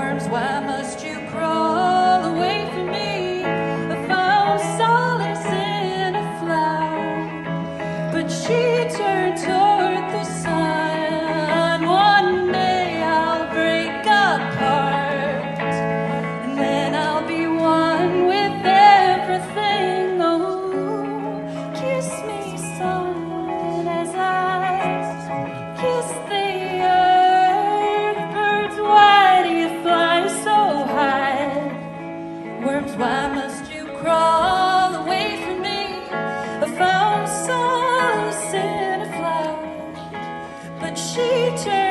worms, why must you crawl away from me? I found solace in a flower, but she turned to worms, why must you crawl away from me? I found a sun, a flower, but she turned.